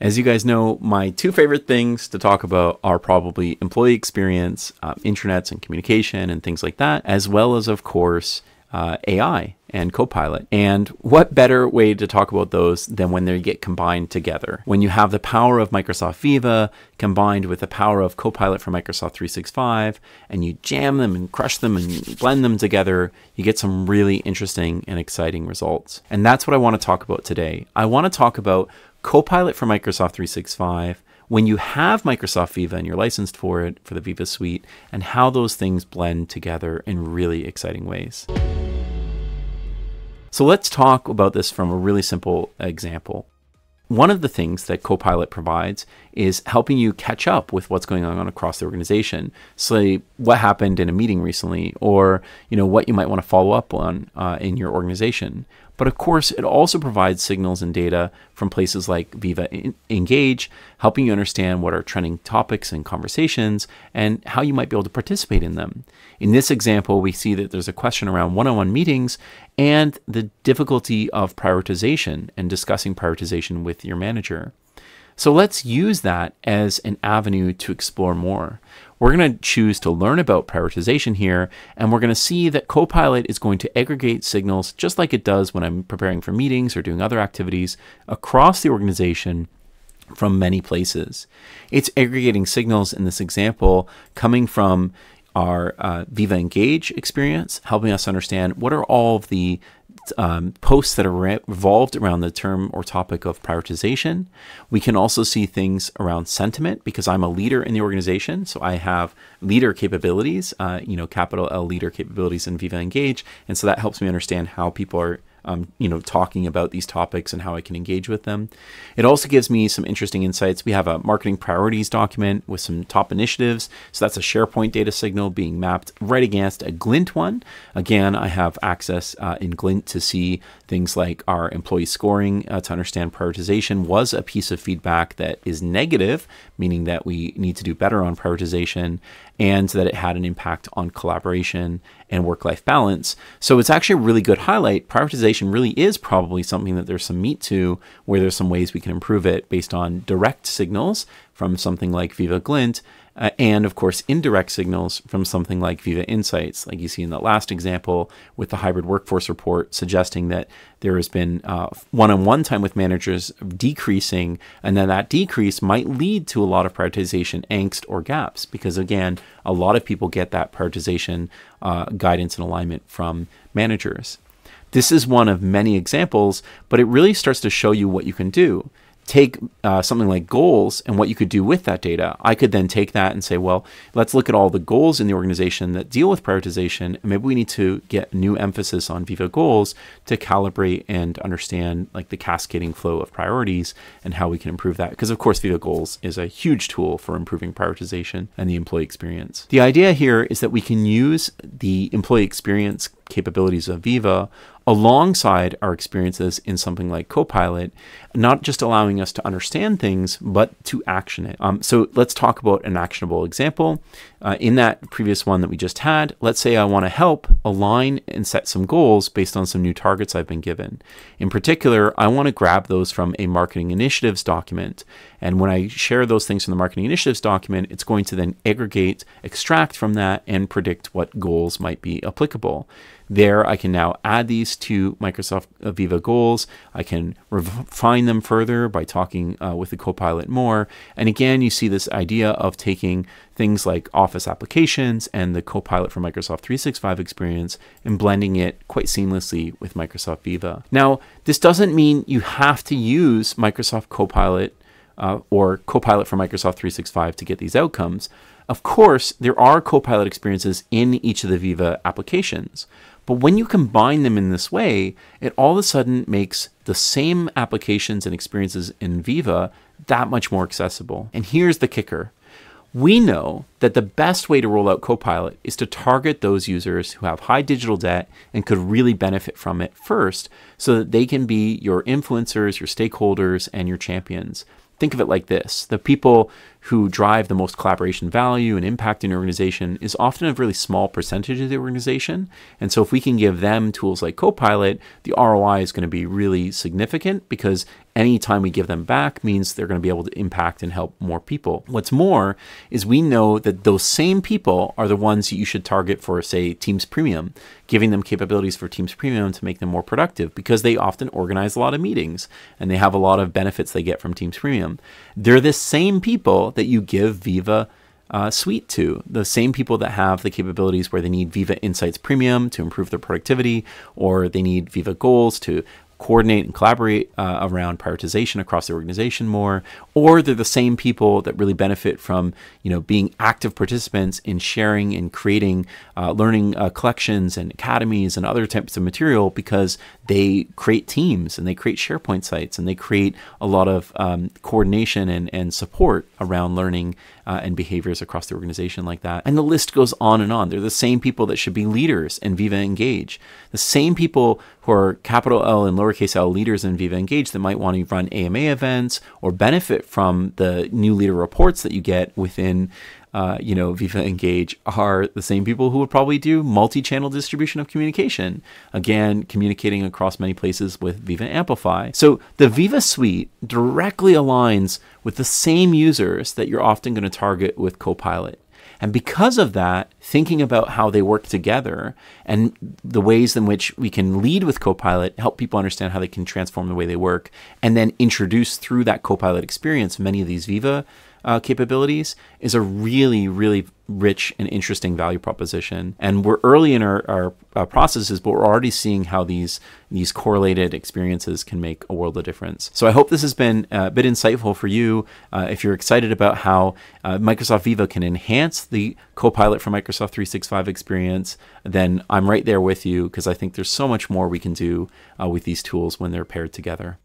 As you guys know, my two favorite things to talk about are probably employee experience, um, intranets and communication, and things like that, as well as, of course, uh, AI and Copilot. And what better way to talk about those than when they get combined together? When you have the power of Microsoft Viva combined with the power of Copilot for Microsoft 365, and you jam them and crush them and blend them together, you get some really interesting and exciting results. And that's what I want to talk about today. I want to talk about Copilot for Microsoft 365 when you have Microsoft Viva and you're licensed for it for the Viva suite, and how those things blend together in really exciting ways. So let's talk about this from a really simple example. One of the things that Copilot provides is helping you catch up with what's going on across the organization. So, what happened in a meeting recently, or you know what you might want to follow up on uh, in your organization. But of course, it also provides signals and data from places like Viva Engage, helping you understand what are trending topics and conversations and how you might be able to participate in them. In this example, we see that there's a question around one on one meetings and the difficulty of prioritization and discussing prioritization with your manager. So let's use that as an avenue to explore more. We're going to choose to learn about prioritization here, and we're going to see that Copilot is going to aggregate signals just like it does when I'm preparing for meetings or doing other activities across the organization from many places. It's aggregating signals in this example coming from our uh, Viva Engage experience, helping us understand what are all of the um, posts that are revolved around the term or topic of prioritization. We can also see things around sentiment because I'm a leader in the organization. So I have leader capabilities, uh, you know, capital L leader capabilities in Viva Engage. And so that helps me understand how people are um, you know, talking about these topics and how I can engage with them. It also gives me some interesting insights. We have a marketing priorities document with some top initiatives. So that's a SharePoint data signal being mapped right against a Glint one. Again, I have access uh, in Glint to see things like our employee scoring uh, to understand prioritization was a piece of feedback that is negative, meaning that we need to do better on prioritization and that it had an impact on collaboration and work life balance. So it's actually a really good highlight. Prioritization really is probably something that there's some meat to, where there's some ways we can improve it based on direct signals from something like Viva Glint uh, and of course indirect signals from something like Viva Insights, like you see in the last example with the hybrid workforce report, suggesting that there has been one on one time with managers decreasing, and then that decrease might lead to a lot of prioritization angst or gaps, because again, a lot of people get that prioritization uh, guidance and alignment from managers. This is one of many examples, but it really starts to show you what you can do take uh, something like goals and what you could do with that data, I could then take that and say, well, let's look at all the goals in the organization that deal with prioritization. And maybe we need to get new emphasis on Viva goals to calibrate and understand like the cascading flow of priorities and how we can improve that. Because of course, Viva goals is a huge tool for improving prioritization and the employee experience. The idea here is that we can use the employee experience capabilities of Viva alongside our experiences in something like Copilot, not just allowing us to understand things, but to action it. Um, so let's talk about an actionable example. Uh, in that previous one that we just had, let's say I want to help align and set some goals based on some new targets I've been given. In particular, I want to grab those from a marketing initiatives document. And when I share those things from the marketing initiatives document, it's going to then aggregate, extract from that, and predict what goals might be applicable. There, I can now add these to Microsoft Viva goals. I can refine them further by talking uh, with the Copilot more. And again, you see this idea of taking things like Office applications and the Copilot for Microsoft 365 experience and blending it quite seamlessly with Microsoft Viva. Now, this doesn't mean you have to use Microsoft Copilot uh, or Copilot for Microsoft 365 to get these outcomes. Of course, there are Copilot experiences in each of the Viva applications. But when you combine them in this way, it all of a sudden makes the same applications and experiences in Viva that much more accessible. And here's the kicker. We know that the best way to roll out Copilot is to target those users who have high digital debt and could really benefit from it first so that they can be your influencers, your stakeholders, and your champions. Think of it like this the people who drive the most collaboration value and impact in your organization is often a really small percentage of the organization. And so if we can give them tools like Copilot, the ROI is going to be really significant because anytime we give them back means they're going to be able to impact and help more people. What's more is we know that those same people are the ones that you should target for, say, Teams Premium, giving them capabilities for Teams Premium to make them more productive because they often organize a lot of meetings and they have a lot of benefits they get from Teams Premium. They're the same people that you give Viva uh, Suite to. The same people that have the capabilities where they need Viva Insights Premium to improve their productivity, or they need Viva Goals to coordinate and collaborate uh, around prioritization across the organization more, or they're the same people that really benefit from you know being active participants in sharing and creating uh, learning uh, collections and academies and other types of material because they create teams and they create SharePoint sites and they create a lot of um, coordination and, and support around learning uh, and behaviors across the organization like that. And the list goes on and on. They're the same people that should be leaders in Viva Engage, the same people who are capital L and lowercase l leaders in Viva Engage that might want to run AMA events or benefit from the new leader reports that you get within uh, you know, Viva Engage are the same people who would probably do multi-channel distribution of communication. Again, communicating across many places with Viva Amplify. So the Viva Suite directly aligns with the same users that you're often going to target with Copilot. And because of that, thinking about how they work together and the ways in which we can lead with Copilot, help people understand how they can transform the way they work, and then introduce through that Copilot experience many of these Viva uh, capabilities is a really, really rich and interesting value proposition. And we're early in our, our uh, processes, but we're already seeing how these these correlated experiences can make a world of difference. So I hope this has been a bit insightful for you. Uh, if you're excited about how uh, Microsoft Viva can enhance the Copilot for Microsoft 365 experience, then I'm right there with you because I think there's so much more we can do uh, with these tools when they're paired together.